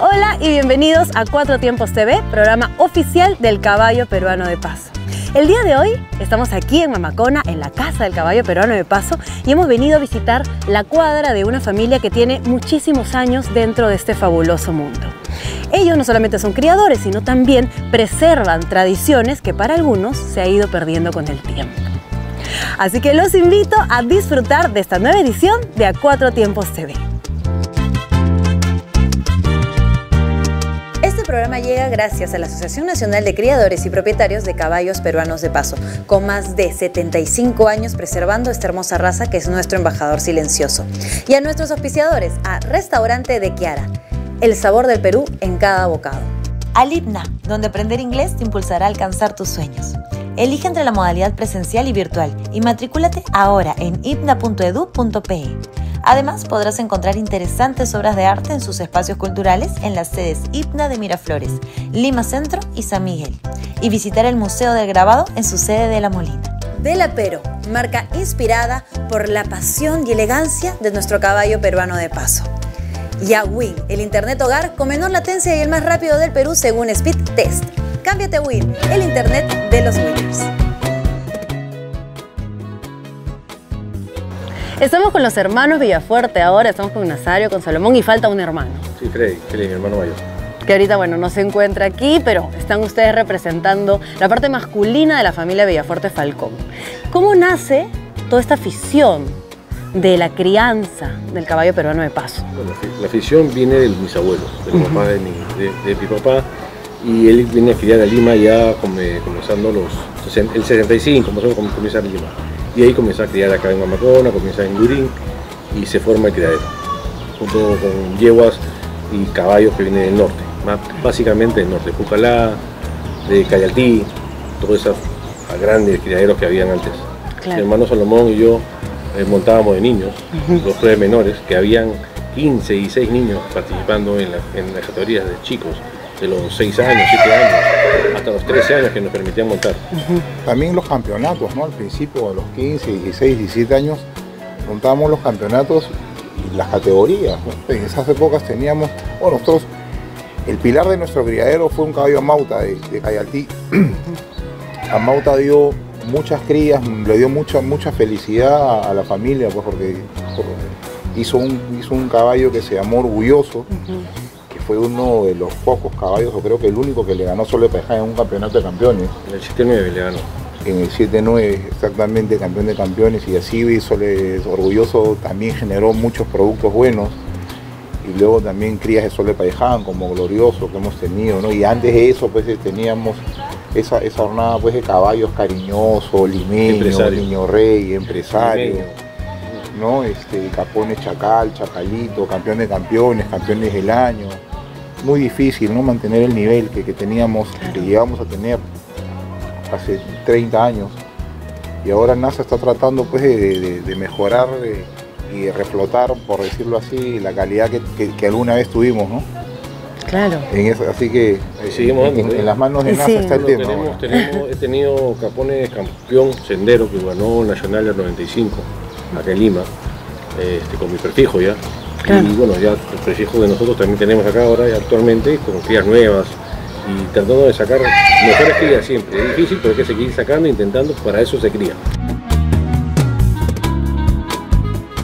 Hola y bienvenidos a Cuatro Tiempos TV, programa oficial del caballo peruano de paso. El día de hoy estamos aquí en Mamacona, en la casa del caballo peruano de paso, y hemos venido a visitar la cuadra de una familia que tiene muchísimos años dentro de este fabuloso mundo. Ellos no solamente son criadores, sino también preservan tradiciones que para algunos se ha ido perdiendo con el tiempo. Así que los invito a disfrutar de esta nueva edición de A Cuatro Tiempos TV. Programa llega gracias a la Asociación Nacional de Criadores y Propietarios de Caballos Peruanos de Paso, con más de 75 años preservando esta hermosa raza que es nuestro embajador silencioso. Y a nuestros auspiciadores, a Restaurante de Kiara, el sabor del Perú en cada bocado. Al IPNA, donde aprender inglés te impulsará a alcanzar tus sueños. Elige entre la modalidad presencial y virtual y matricúlate ahora en ipna.edu.pe. Además, podrás encontrar interesantes obras de arte en sus espacios culturales en las sedes IPNA de Miraflores, Lima Centro y San Miguel, y visitar el Museo del Grabado en su sede de La Molina. Del Pero, marca inspirada por la pasión y elegancia de nuestro caballo peruano de paso. Win, el internet hogar con menor latencia y el más rápido del Perú según Speed Test. Cámbiate Win, el internet de los winners. Estamos con los hermanos Villafuerte ahora, estamos con Nazario, con Salomón y falta un hermano. Sí, Freddy, Freddy, mi hermano mayor. Que ahorita, bueno, no se encuentra aquí, pero están ustedes representando la parte masculina de la familia Villafuerte Falcón. ¿Cómo nace toda esta afición de la crianza del caballo peruano de paso? Bueno, la afición viene de mis abuelos, de los papás de mi, de, de mi papá, y él viene a criar a Lima ya come- comenzando los, el 65, más o menos comienza en Lima. Y ahí comienza a criar acá en Mamacona, comienza en Durín y se forma el criadero, junto con yeguas y caballos que vienen del norte, más- básicamente del norte, Pucalá, de Cayaltí, todos esos grandes criaderos que habían antes. Claro. Mi hermano Salomón y yo eh, montábamos de niños, los tres menores, que habían 15 y 6 niños participando en, la- en las categorías de chicos, de los 6 años, 7 años, hasta los 13 años que nos permitían montar. También los campeonatos, ¿no? Al principio, a los 15, 16, 17 años, montábamos los campeonatos y las categorías. ¿no? En esas épocas teníamos, bueno, nosotros, el pilar de nuestro criadero fue un caballo Amauta de, de Cayaltí. Amauta dio muchas crías, le dio mucha, mucha felicidad a, a la familia, pues porque por- hizo, un, hizo un caballo que se llamó Orgulloso, fue uno de los pocos caballos, o creo que el único que le ganó solo Pajá en un campeonato de campeones En el 7-9 le ganó. en el 7-9 exactamente campeón de campeones y así Soles Orgulloso también generó muchos productos buenos y luego también crías de Sole Paiján como Glorioso que hemos tenido, ¿no? Y antes de eso pues eh, teníamos esa, esa jornada pues de caballos cariñoso, limeño, Empresario. niño rey, empresario, Limeño. ¿no? Este, Capones Chacal, Chacalito, campeón de campeones, campeones del año. Muy difícil, ¿no? Mantener el nivel que, que teníamos, que llegamos a tener hace 30 años. Y ahora NASA está tratando pues de, de- de mejorar eh, y de reflotar, por decirlo así, la calidad que, que- que alguna vez tuvimos, ¿no? Claro. En eso- así que eh, seguimos en, las manos de NASA sí. está el tema. tenemos, he tenido Capones campeón sendero que ganó el Nacional del 95 acá en Lima, este, con mi prefijo ya. Claro. Y bueno, ya el prefijo que nosotros también tenemos acá ahora y actualmente con crías nuevas y tratando de sacar mejores crías siempre. Es difícil, pero hay que seguir sacando, intentando, para eso se cría.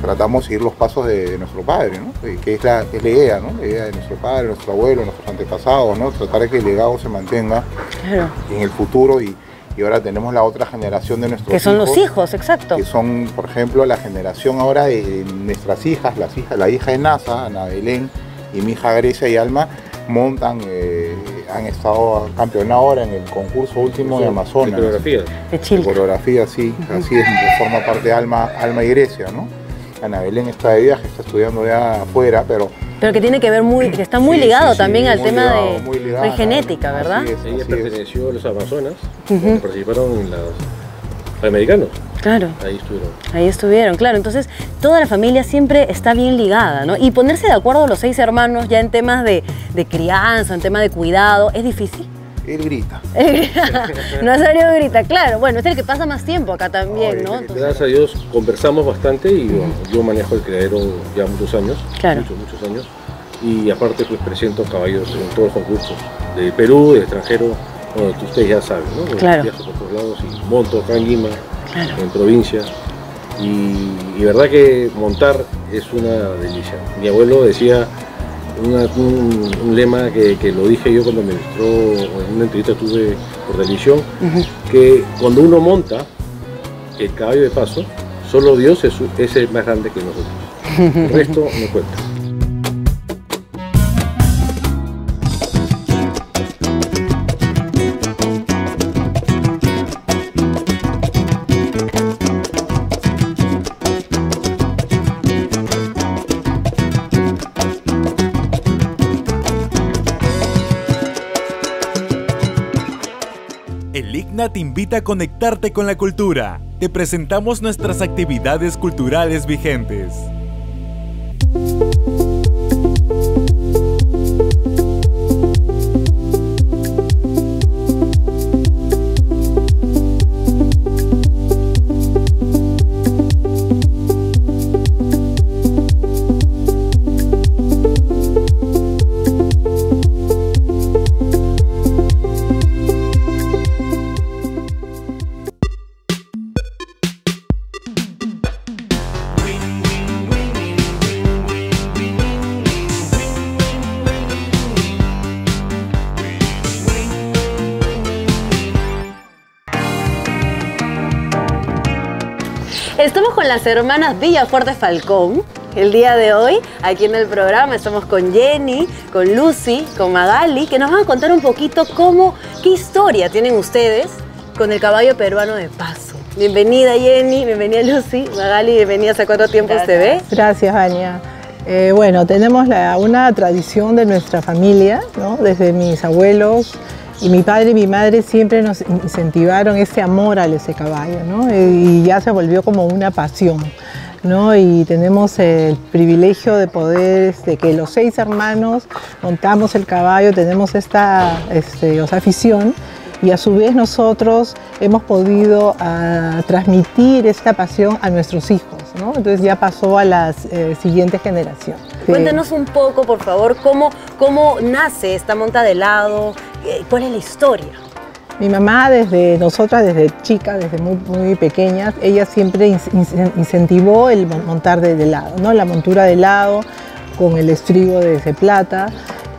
Tratamos de seguir los pasos de, de nuestro padre, ¿no? Eh, que, es la, es la idea, ¿no? La idea de nuestro padre, nuestro abuelo, nuestros antepasados, ¿no? Tratar de que el legado se mantenga Claro. en el futuro y, y ahora tenemos la otra generación de nuestros Que son los hijos, exacto. que son, por ejemplo, la generación ahora de nuestras hijas, las hijas, la hija de NASA, Ana Belén, y mi hija Grecia y Alma, montan, eh, han estado campeonadas ahora en el concurso último de Amazonas. De coreografía. De Chile. coreografía, sí, así es, forma parte de Alma, Alma y Grecia, ¿no? Ana Belén está de viaje, está estudiando ya afuera, pero... Pero que tiene que ver muy, que está muy Sí, ligado sí, sí, también al muy tema ligado, de, ligado, genética. ¿verdad? Así es, Ella perteneció a los Amazonas, que participaron en las Panamericanos. Claro. Ahí estuvieron. Ahí estuvieron, claro. Entonces, toda la familia siempre está bien ligada, ¿no? Y ponerse de acuerdo los seis hermanos ya en temas de, de crianza, en temas de cuidado, ¿es difícil? Él grita. no ha salido grita, claro. Bueno, es el que pasa más tiempo acá también, ¿no? Entonces, gracias a Dios conversamos bastante y bueno, yo manejo el criadero ya muchos años. Claro. Muchos, muchos años. Y aparte pues presento caballos en todos los concursos. De Perú, de extranjero, bueno, ustedes ya saben, ¿no? Claro. Viajo por todos lados y monto acá en Lima, Claro. en provincia. Y, y verdad que montar es una delicia. Mi abuelo decía una- un, un lema que, que lo dije yo cuando me mostró en una entrevista tuve por televisión, que cuando uno monta el caballo de paso, solo Dios es, es el más grande que nosotros. El resto no cuenta. Te invita a conectarte con la cultura. Te presentamos nuestras actividades culturales vigentes. Las hermanas Villafuerte Falcón. El día de hoy, aquí en el programa, estamos con Jenny, con Lucy, con Magali, que nos van a contar un poquito cómo, qué historia tienen ustedes con el caballo peruano de paso. Bienvenida Jenny, bienvenida Lucy, Magali, bienvenidas a Cuatro Tiempos TV. Gracias, Ania. Eh, bueno, tenemos la- una tradición de nuestra familia, ¿no? desde mis abuelos y mi padre y mi madre siempre nos incentivaron ese amor a ese caballo, ¿no? Y ya se volvió como una pasión. ¿no? Y tenemos el privilegio de poder, este, que los seis hermanos montamos el caballo, tenemos esta este, afición y a su vez nosotros hemos podido ah, transmitir esta pasión a nuestros hijos, ¿no? Entonces ya pasó a la eh, siguiente generación. Cuéntenos un poco, por favor, cómo, cómo nace esta monta de helado, eh, cuál es la historia. Mi mamá, desde nosotras, desde chicas, desde muy, muy pequeñas, ella siempre in- in- incentivó el mon- montar de, helado, ¿no? la montura de helado con el estribo de, de plata.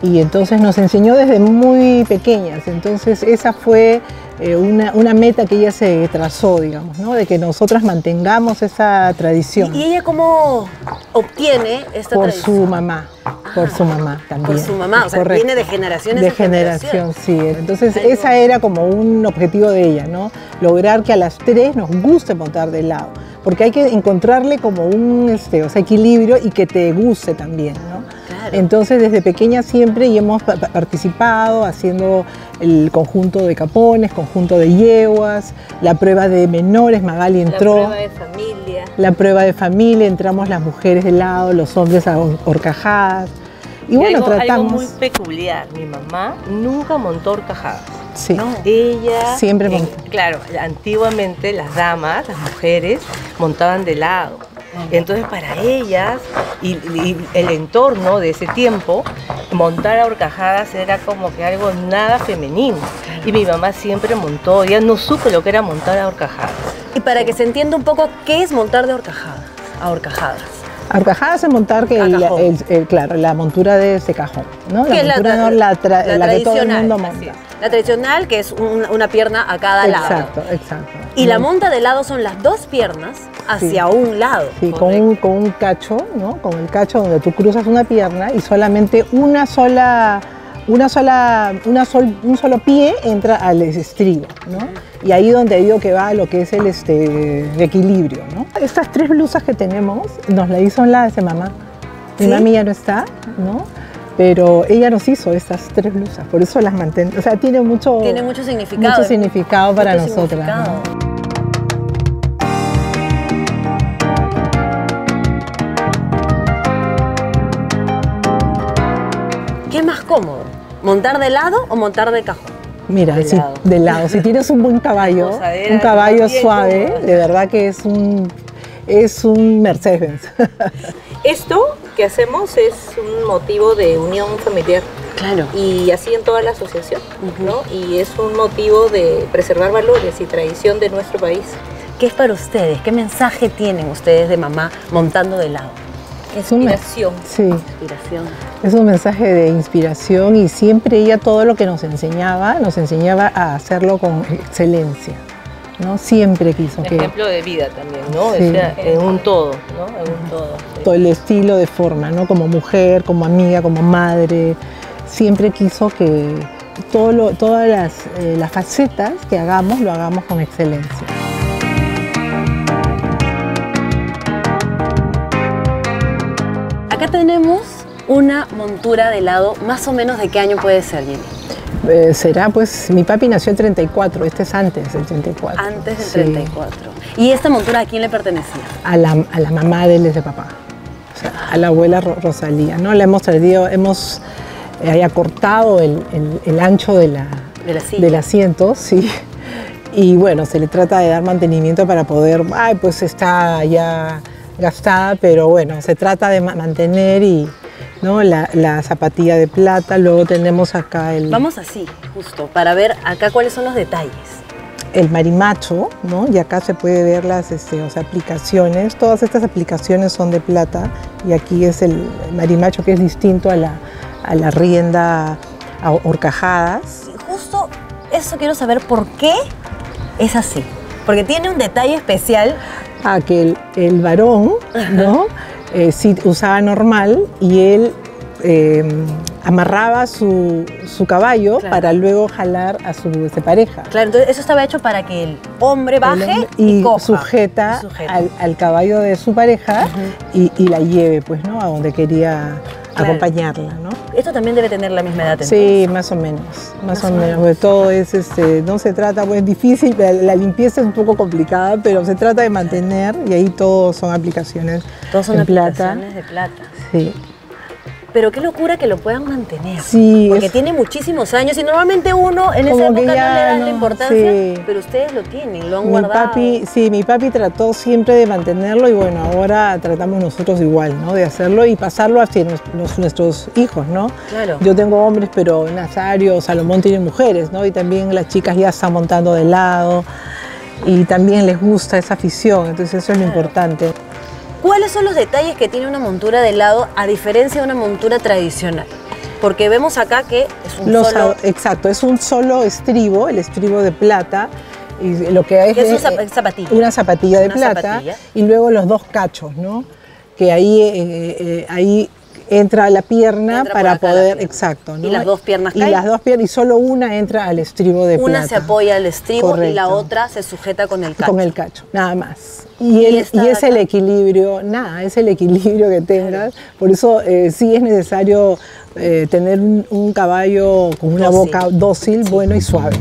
Y entonces nos enseñó desde muy pequeñas. Entonces esa fue eh, una, una meta que ella se trazó, digamos, ¿no? de que nosotras mantengamos esa tradición. ¿Y ella cómo obtiene esta por tradición? su mamá, por su mamá también. Por su mamá, o sea, Correcto. viene de generaciones De en generación, sí. Entonces, Algo- esa era como un objetivo de ella, ¿no? Lograr que a las tres nos guste montar de lado. Porque hay que encontrarle como un este, o sea, equilibrio y que te guste también, ¿no? Claro. Entonces, desde pequeña siempre y hemos pa- pa- participado haciendo el conjunto de capones, conjunto de yeguas, la prueba de menores, Magali entró. de familia. La prueba de familia, entramos las mujeres de lado, los hombres a hor- horcajadas. Y, bueno, algo, tratamos. algo muy peculiar. Mi mamá nunca montó horcajadas. sí. Ella Siempre en- montó. Claro, antiguamente las damas, las mujeres, montaban de lado. Entonces para ellas y, y el entorno de ese tiempo, montar a horcajadas era como que algo nada femenino. Y mi mamá siempre montó, ella no supo lo que era montar a horcajadas. Y para que se entienda un poco, ¿qué es montar de horcajada? A horcajadas. Horcajadas es montar que el, cajón. el- el- claro, la montura de ese cajón, ¿no? ¿Qué La montura no la, tra- la la que todo el mundo así monta. La tradicional, que es un- una pierna a cada lado. Exacto, exacto. Y la monta de lado son las dos piernas hacia un lado. Sí, con un, con un cacho, ¿no? Con el cacho donde tú cruzas una pierna y solamente una sola, una sola, una sol- un solo pie entra al estribo, ¿no? Y ahí donde digo que va lo que es el este, equilibrio, ¿no? Estas tres blusas que tenemos nos las hizo la de mamá. Mi ¿Sí? mami ya no está, ¿no? Pero ella nos hizo esas tres blusas, por eso las mantengo. O sea, tiene mucho, tiene mucho significado. Mucho significado para mucho nosotras. ¿Qué es más cómodo? ¿Montar de lado o montar de cajón? Mira, de, lado. de lado. Si tienes un buen caballo, un caballo suave, de verdad que es un es un Mercedes. Esto que hacemos es un motivo de unión familiar Claro. y así en toda la asociación, ¿no? Y es un motivo de preservar valores y tradición de nuestro país. ¿Qué es para ustedes? ¿Qué mensaje tienen ustedes de mamá montando de lado? Es un me- Inspiración. Sí, Inspiración. es un mensaje de inspiración y siempre ella todo lo que nos enseñaba, nos enseñaba a hacerlo con excelencia. ¿No? Siempre quiso Un que ejemplo de vida también, ¿no? Sí. O sea, en un todo, ¿no? En un todo. sí. todo el estilo de forma, ¿no? Como mujer, como amiga, como madre, siempre quiso que todo lo- todas las, eh, las facetas que hagamos lo hagamos con excelencia. Acá tenemos una montura de lado, más o menos de qué año puede ser, Jenny. Eh, será, pues, mi papi nació en 34, este es antes del 34. Antes del Sí. 34. ¿Y esta montura a quién le pertenecía? A la, a la mamá de él es de papá, o sea, a la abuela Ro- Rosalía, ¿no? Le hemos traído, hemos eh, haya cortado el, el- el ancho de la, De la del asiento, sí. Y bueno, se le trata de dar mantenimiento para poder, ay, pues está ya gastada, pero bueno, se trata de ma- mantener y, ¿no? La, la zapatilla de plata, luego tenemos acá el, Vamos así, justo, para ver acá cuáles son los detalles. el marimacho, ¿no? Y acá se puede ver las este, o sea, aplicaciones. Todas estas aplicaciones son de plata y aquí es el marimacho que es distinto a la, a la rienda a horcajadas. Y justo eso quiero saber por qué es así. Porque tiene un detalle especial. a que el, el varón, ¿no? Eh, sí usaba normal y él eh, amarraba su, su caballo Claro. para luego jalar a su este, pareja. Claro, entonces eso estaba hecho para que el hombre El baje hombre- y, y coja. sujeta, Y sujeta. Al, al caballo de su pareja y, y la lleve, pues, ¿no? A donde quería Claro. acompañarla, ¿no? Esto también debe tener la misma edad. Sí, más o menos, más, o menos. todo es, este, no se trata, pues difícil, la, la limpieza es un poco complicada, pero se trata de mantener y ahí todo son aplicaciones Todos son plata. aplicaciones de plata. Sí. Pero qué locura que lo puedan mantener. Sí, Porque es- tiene muchísimos años y normalmente uno en esa Como época no le dan no, la importancia, sí. pero ustedes lo tienen, lo han Mi guardado. papi, sí, mi papi trató siempre de mantenerlo y bueno, ahora tratamos nosotros igual, ¿no? De hacerlo y pasarlo hacia nos- nuestros hijos, ¿no? Claro. Yo tengo hombres, pero Nazario, Salomón tienen mujeres, ¿no? Y también las chicas ya están montando de lado y también les gusta esa afición, entonces eso es lo importante. ¿Cuáles son los detalles que tiene una montura de lado a diferencia de una montura tradicional? Porque vemos acá que es un Los solo... exacto, es un solo estribo, el estribo de plata. Y lo que es, es un eh, zap- zapatilla. Una zapatilla de Una plata. zapatilla. Y luego los dos cachos, ¿no? Que ahí, eh, eh, ahí entra la pierna Entra para poder, pierna. exacto. Y ¿no? las dos piernas Y caen. las dos piernas, y solo una entra al estribo de Una plata. se apoya al estribo y la otra se sujeta con el cacho. Con el cacho, nada más. Y, Y el- y es el equilibrio, nada, es el equilibrio que tengas. Por eso eh, sí es necesario eh, tener un, un caballo con una Dócil. boca dócil, bueno y suave.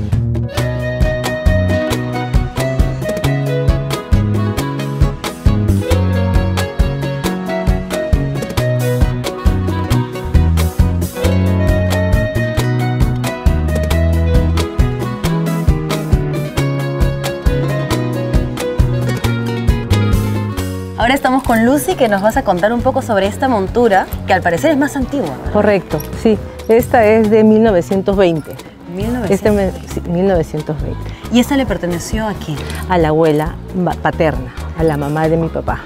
Estamos con Lucy que nos vas a contar un poco sobre esta montura que al parecer es más antigua. Correcto, sí. Esta es de 1920. 1900. Este me- sí, 1920. ¿Y esta le perteneció a quién? A la abuela paterna, a la mamá de mi papá.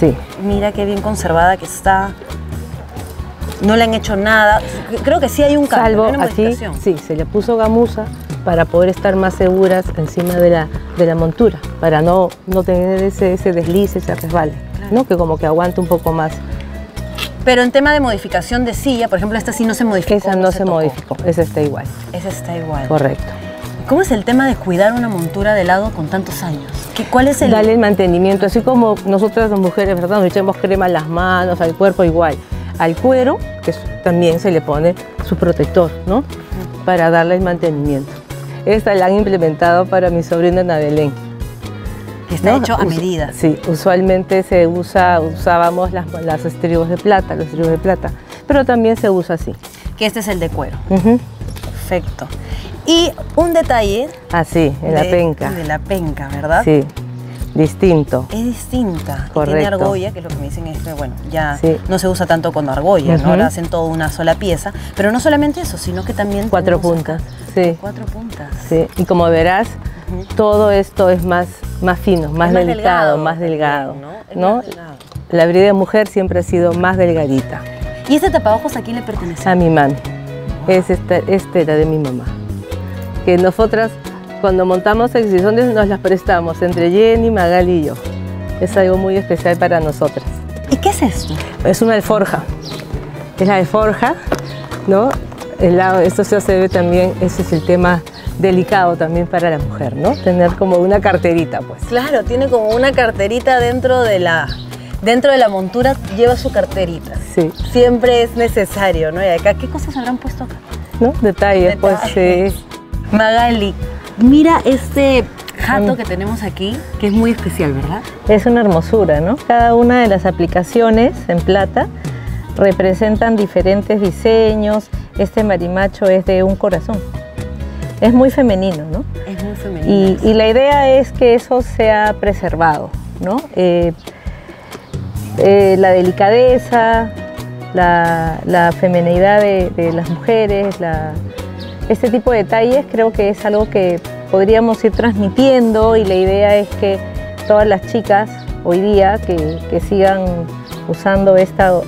Sí. Mira qué bien conservada que está. No le han hecho nada. Creo que sí hay un cambio, Salvo una aquí, sí, se le puso gamuza para poder estar más seguras encima de la, de la montura, para no, no tener ese, ese desliz, ese resbale, ¿no? que como que aguanta un poco más. Pero en tema de modificación de silla, por ejemplo, esta sí no se modificó. Esa no se, modificó, esa está igual, Esa está igual. correcto. ¿Cómo es el tema de cuidar una montura de lado con tantos años? ¿Qué, ¿Cuál es el...? Darle el mantenimiento, así como nosotras las mujeres, ¿verdad? Nos echamos crema a las manos, al cuerpo igual. Al cuero, que también se le pone su protector, ¿no? Para darle el mantenimiento. Esta la han implementado para mi sobrina Ana Belén. que está ¿no? hecho a medida. Sí, usualmente se usa, usábamos las, las estribos de plata, los estribos de plata, pero también se usa así. que este es el de cuero. Perfecto. Y un detalle Así, en la de- penca. De la penca, ¿verdad? Sí, distinto. Es distinta. Y tiene Correcto. argolla, que es lo que me dicen es que, bueno, ya Sí. no se usa tanto con argolla, ¿no? Ahora hacen toda una sola pieza. Pero no solamente eso, sino que también. Cuatro puntas, sí. Cuatro puntas. Sí, y como verás, todo esto es más, más fino, más, delicado, delgado más delgado. ¿no? Es ¿no? más delgado. La brida mujer siempre ha sido más delgadita. ¿Y este tapabojos a quién le pertenece? A mi mami. Es esta, este era de mi mamá. Que nosotras, cuando montamos exhibiciones, nos las prestamos entre Jenny, Magali y yo. Es algo muy especial para nosotras. ¿Y qué es esto? Es una alforja. Es la alforja, ¿no? El lado, esto se ve también, ese es el tema delicado también para la mujer, ¿no? Tener como una carterita, pues. Claro, tiene como una carterita dentro de la. Dentro de la montura lleva su carterita. Sí, Siempre es necesario, ¿no? Y acá, ¿qué cosas habrán puesto acá? ¿no? Detalles, pues sí. Magali, mira este jato Mm. que tenemos aquí, que es muy especial, ¿verdad? Es una hermosura, ¿no? Cada una de las aplicaciones en plata representan diferentes diseños. Este marimacho es de un corazón. Es muy femenino, ¿no? Es muy femenino. Y, y la idea es que eso sea preservado, ¿no? Eh, eh, la delicadeza, la, la femenidad de, de las mujeres, la- este tipo de detalles creo que es algo que podríamos ir transmitiendo y la idea es que todas las chicas hoy día que, que sigan usando esta,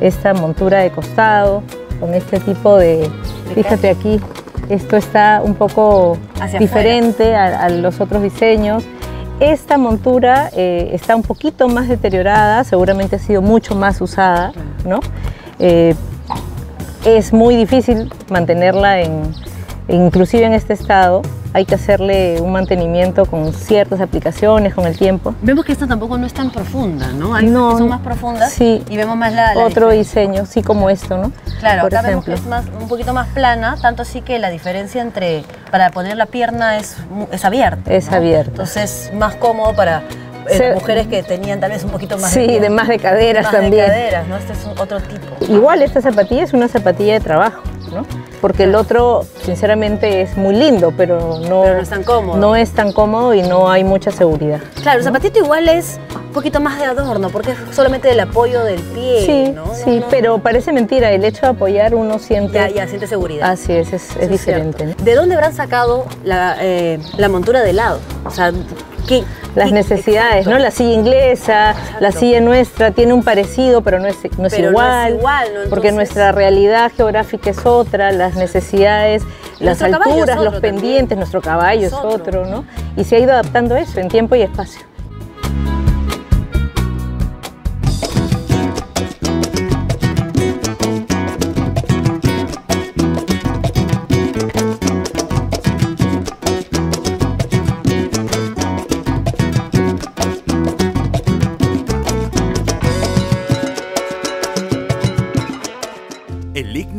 esta montura de costado con este tipo de, fíjate aquí, esto está un poco Hacia diferente a, a los otros diseños. Esta montura eh, está un poquito más deteriorada, seguramente ha sido mucho más usada, ¿no? Eh, es muy difícil mantenerla en, inclusive en este estado. Hay que hacerle un mantenimiento con ciertas aplicaciones, con el tiempo. Vemos que esta tampoco no es tan profunda, ¿no? Hay No, unas que son más profundas sí. y vemos más la, la Otro diferencia. diseño, sí como esto, ¿no? Claro, Por acá vemos que ejemplo. es más, un poquito más plana, tanto así que la diferencia entre para poner la pierna es, es abierta. Es ¿no? abierta. Entonces, más cómodo para Se- las mujeres que tenían tal vez un poquito más Sí, de más de caderas Más también. de caderas, ¿no? Este es un- otro tipo. Igual esta zapatilla es una zapatilla de trabajo, ¿no? Porque el otro, sinceramente, es muy lindo, pero no, Pero no es tan cómodo. No es tan cómodo y no hay mucha seguridad. Claro, el zapatito igual es un poquito más de adorno, porque es solamente el apoyo del pie, Sí, sí, no- pero parece mentira. El hecho de apoyar uno siente. Ya, ya, siente seguridad. Así es, es, diferente. ¿De dónde habrán sacado la, eh, la montura de lado? O sea, ¿qué, Las qué- necesidades, exacto. ¿no? La silla inglesa, la silla nuestra tiene un parecido, pero no es, no es Pero no es igual. igual, ¿no? Porque nuestra realidad geográfica es otra, las necesidades, las nuestro alturas, otro los también. pendientes, nuestro caballo Es es otro. otro, ¿no? Y se ha ido adaptando eso en tiempo y espacio.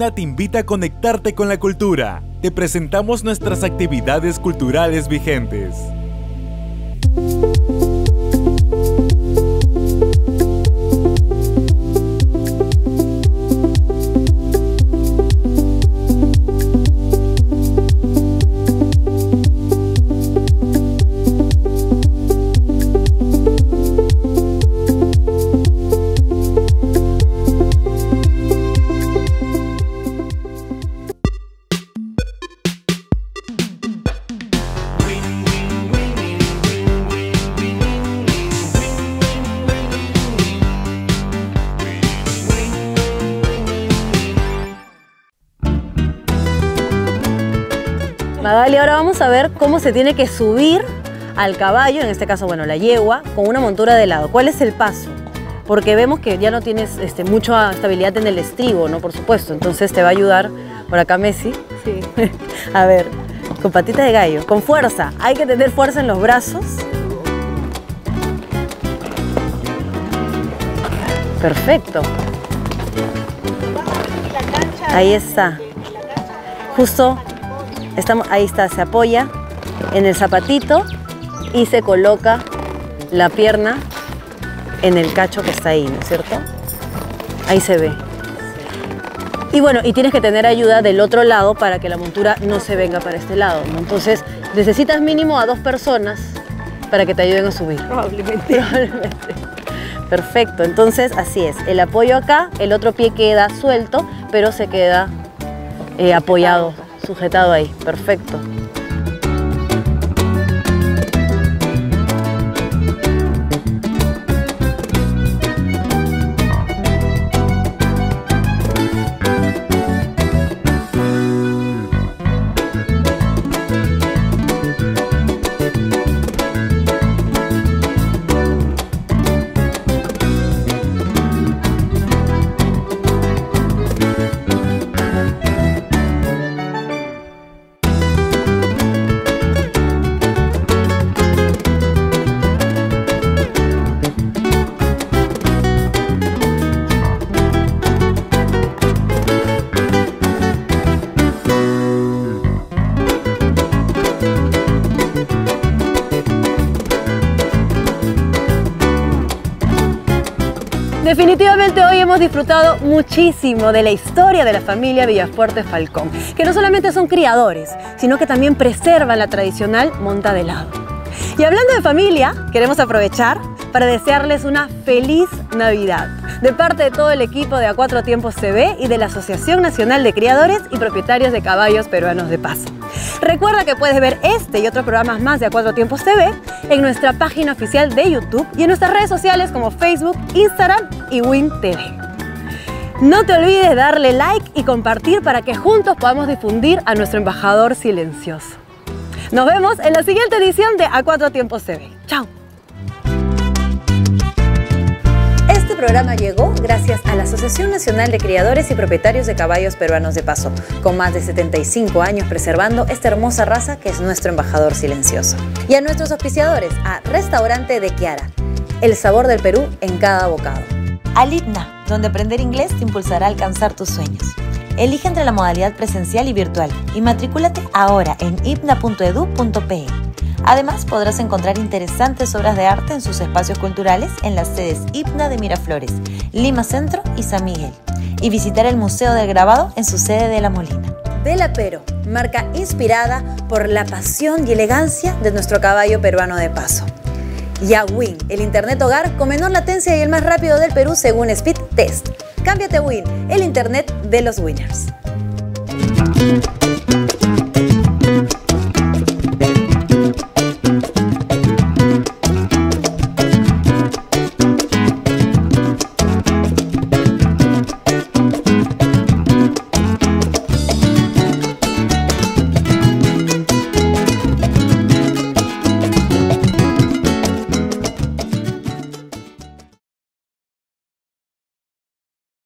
Te invita a conectarte con la cultura. Te presentamos nuestras actividades culturales vigentes. Vamos a ver cómo se tiene que subir al caballo, en este caso, bueno, la yegua, con una montura de lado. ¿Cuál es el paso? Porque vemos que ya no tienes este, mucha estabilidad en el estribo, ¿no? Por supuesto. Entonces te va a ayudar por acá Messi. Sí. a ver, con patita de gallo, con fuerza. Hay que tener fuerza en los brazos. Perfecto. Ahí está. Justo, estamos, ahí está, se apoya en el zapatito y se coloca la pierna en el cacho que está ahí, ¿no es cierto? Ahí se ve. Y bueno, y tienes que tener ayuda del otro lado para que la montura no se venga para este lado. ¿no? Entonces, necesitas mínimo a dos personas para que te ayuden a subir. Probablemente. Probablemente. Perfecto, entonces así es. El apoyo acá, el otro pie queda suelto, pero se queda eh, apoyado, sujetado ahí. Perfecto. Definitivamente hoy hemos disfrutado muchísimo de la historia de la familia Villafuerte Falcón, que no solamente son criadores, sino que también preservan la tradicional monta de lado. Y hablando de familia, queremos aprovechar para desearles una feliz Navidad de parte de todo el equipo de A Cuatro Tiempos TV y de la Asociación Nacional de Criadores y Propietarios de Caballos Peruanos de Paso. Recuerda que puedes ver este y otros programas más de A Cuatro Tiempos TV en nuestra página oficial de YouTube y en nuestras redes sociales como Facebook, Instagram y Win TV. No te olvides darle like y compartir para que juntos podamos difundir a nuestro embajador silencioso. Nos vemos en la siguiente edición de A Cuatro Tiempos TV. ¡Chao! Programa llegó gracias a la Asociación Nacional de Criadores y Propietarios de Caballos Peruanos de Paso, con más de 75 años preservando esta hermosa raza que es nuestro embajador silencioso. Y a nuestros auspiciadores, a Restaurante de Kiara, el sabor del Perú en cada bocado. Al IPNA, donde aprender inglés te impulsará a alcanzar tus sueños. Elige entre la modalidad presencial y virtual y matricúlate ahora en. Además, podrás encontrar interesantes obras de arte en sus espacios culturales en las sedes IPNA de Miraflores, Lima Centro y San Miguel, y visitar el Museo del Grabado en su sede de La Molina. Vela Pero, marca inspirada por la pasión y elegancia de nuestro caballo peruano de paso. Win, el internet hogar con menor latencia y el más rápido del Perú según Speed Test. Cámbiate Win, el internet de los winners.